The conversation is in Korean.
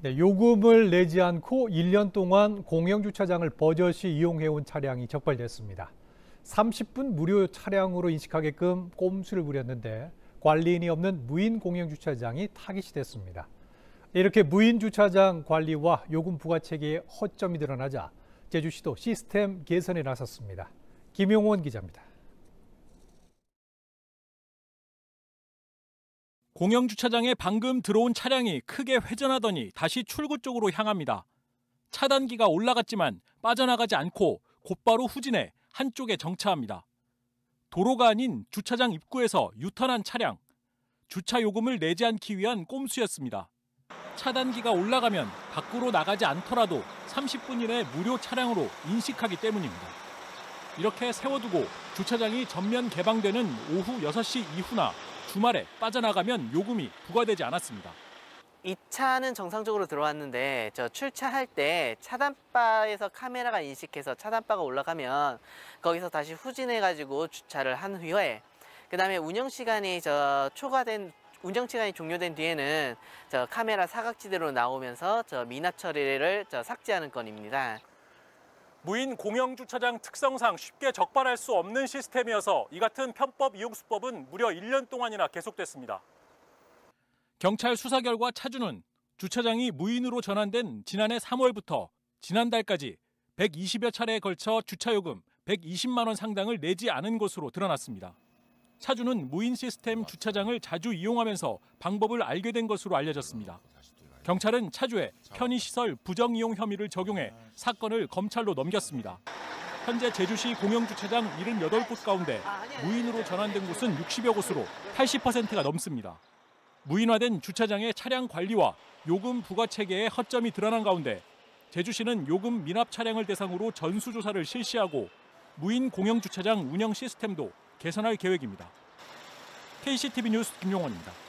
네, 요금을 내지 않고 1년 동안 공영주차장을 버젓이 이용해온 차량이 적발됐습니다. 30분 무료 차량으로 인식하게끔 꼼수를 부렸는데 관리인이 없는 무인 공영주차장이 타깃이 됐습니다. 이렇게 무인 주차장 관리와 요금 부과 체계에 허점이 드러나자 제주시도 시스템 개선에 나섰습니다. 김용원 기자입니다. 공영 주차장에 방금 들어온 차량이 크게 회전하더니 다시 출구 쪽으로 향합니다. 차단기가 올라갔지만 빠져나가지 않고 곧바로 후진해 한쪽에 정차합니다. 도로가 아닌 주차장 입구에서 유턴한 차량. 주차 요금을 내지 않기 위한 꼼수였습니다. 차단기가 올라가면 밖으로 나가지 않더라도 30분 이내 무료 차량으로 인식하기 때문입니다. 이렇게 세워두고 주차장이 전면 개방되는 오후 6시 이후나 주말에 빠져나가면 요금이 부과되지 않았습니다. 이 차는 정상적으로 들어왔는데 저 출차할 때 차단바에서 카메라가 인식해서 차단바가 올라가면 거기서 다시 후진해 가지고 주차를 한 후에 그 다음에 운영 시간이 저 초과된 운영 시간이 종료된 뒤에는 저 카메라 사각지대로 나오면서 저 미납 처리를 저 삭제하는 건입니다. 무인 공영 주차장 특성상 쉽게 적발할 수 없는 시스템이어서 이 같은 편법 이용 수법은 무려 1년 동안이나 계속됐습니다. 경찰 수사 결과 차주는 주차장이 무인으로 전환된 지난해 3월부터 지난달까지 120여 차례에 걸쳐 주차요금 120만 원 상당을 내지 않은 것으로 드러났습니다. 차주는 무인 시스템 주차장을 자주 이용하면서 방법을 알게 된 것으로 알려졌습니다. 경찰은 차주의 편의시설 부정이용 혐의를 적용해 사건을 검찰로 넘겼습니다. 현재 제주시 공영주차장 78곳 가운데 무인으로 전환된 곳은 60여 곳으로 80%가 넘습니다. 무인화된 주차장의 차량 관리와 요금 부과 체계에 허점이 드러난 가운데 제주시는 요금 미납 차량을 대상으로 전수조사를 실시하고 무인 공영주차장 운영 시스템도 개선할 계획입니다. KCTV 뉴스 김용원입니다.